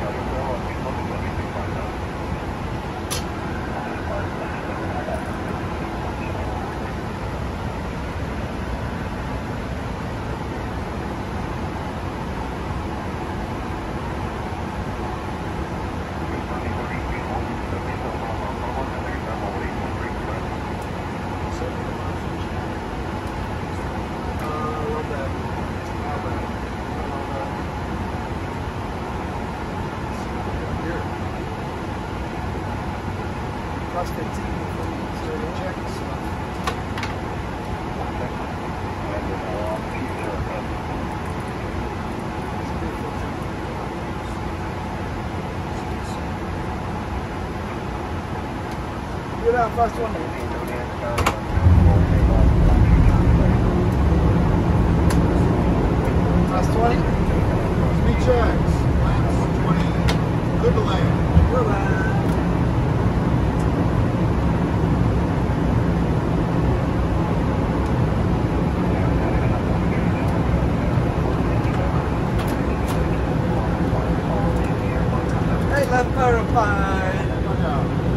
Thank you. Last first one. 20. Three checks. Last 20. Good land. Good land. left parapet.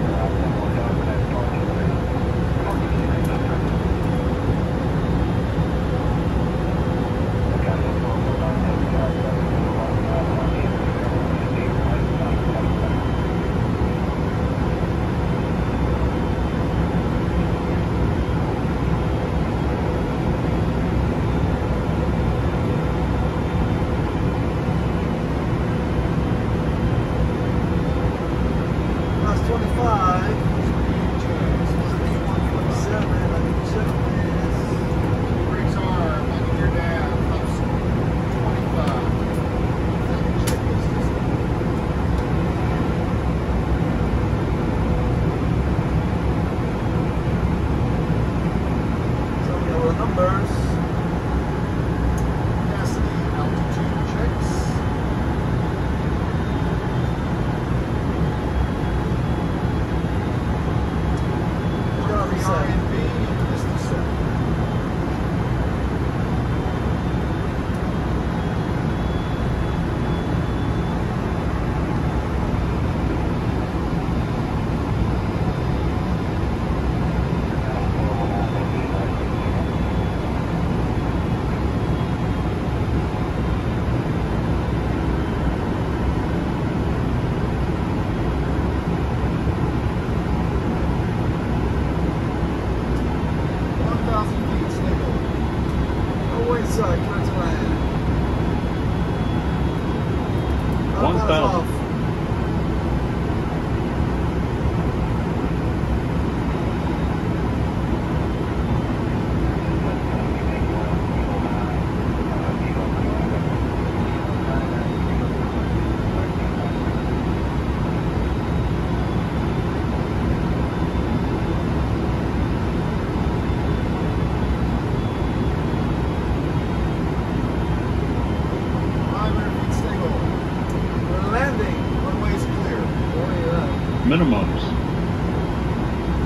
Sorry, cancel that. One thousand.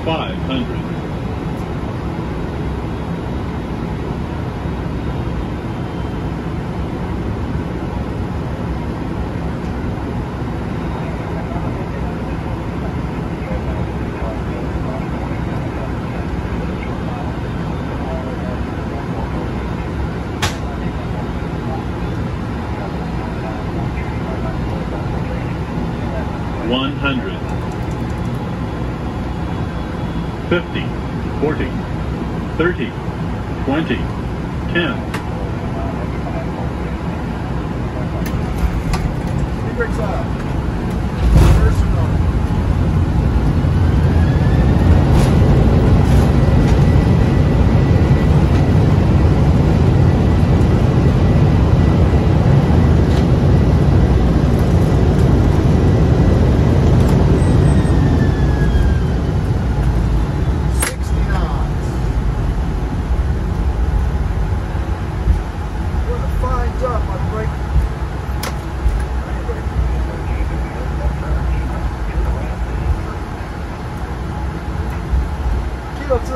five hundred. One hundred. 50, 40, 30, 20, 10,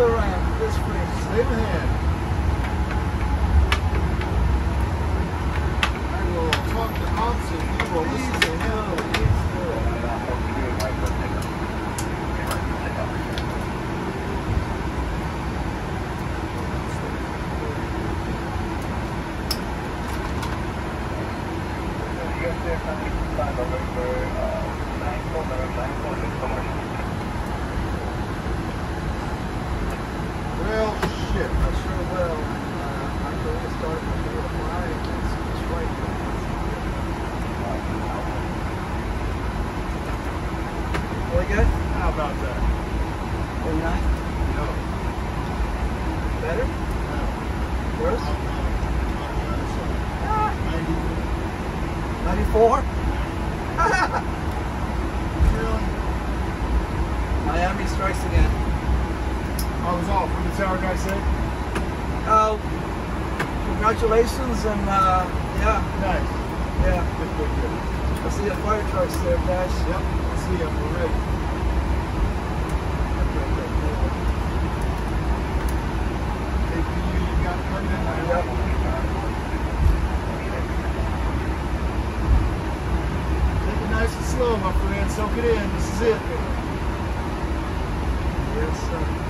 where I am this friend. I will talk to officers. You will listen to him. Thank you. Good? How about that? 49? No. Better? No. Worse? Ah, 94? Miami strikes again. I was off. What did the tower guy say? Oh, congratulations and uh, yeah, Nice. yeah. Good, good, good. I see the fire trucks there, guys. Yep. I see ya. We're Take it nice and slow, my friend. Soak it in. This is it. Yes, sir.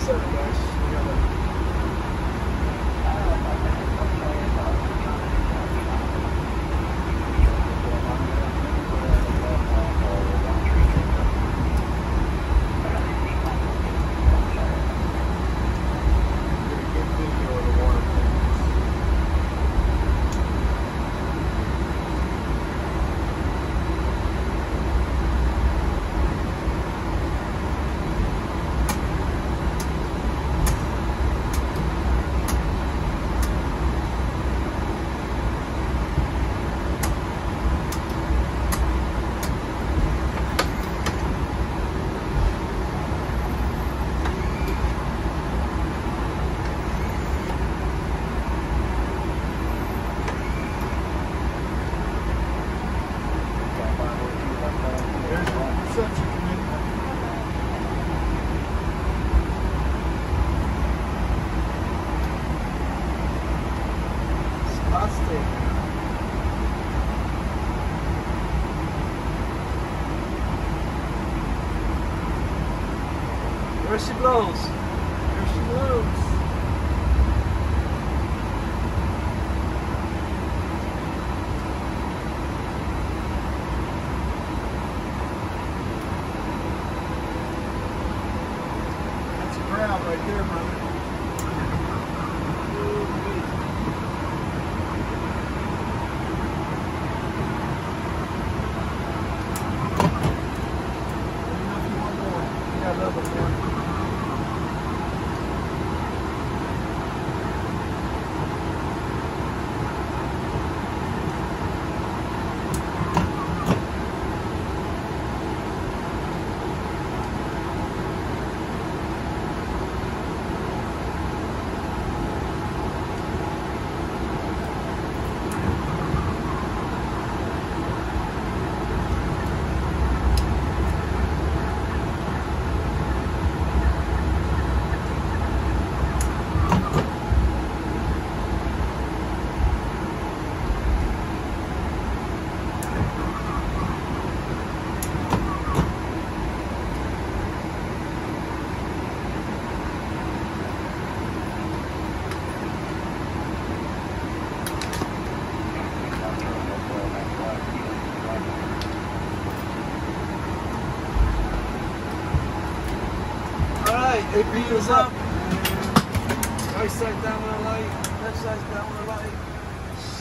07, guys. There she Right, AP is up. Right side down with a light, left side down with a light.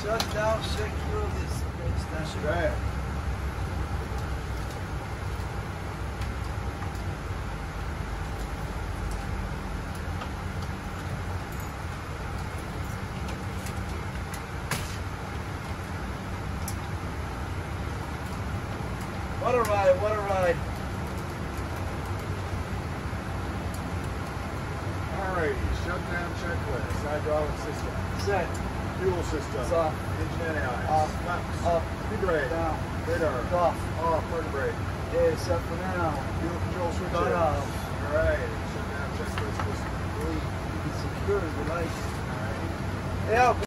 Shut down, secure this extension. Bad. What a ride, what a ride. Alrighty, shutdown checklist. Hydraulic system. Set, Fuel system. Off. Engine anti-ice. Off. Flaps. up, Speed brake. down, Radar. off, Off. Vertebrae. Yeah, set for now. Fuel control switch is. off. All right. Shut down checklist was complete. Secure the light. All right. Yeah.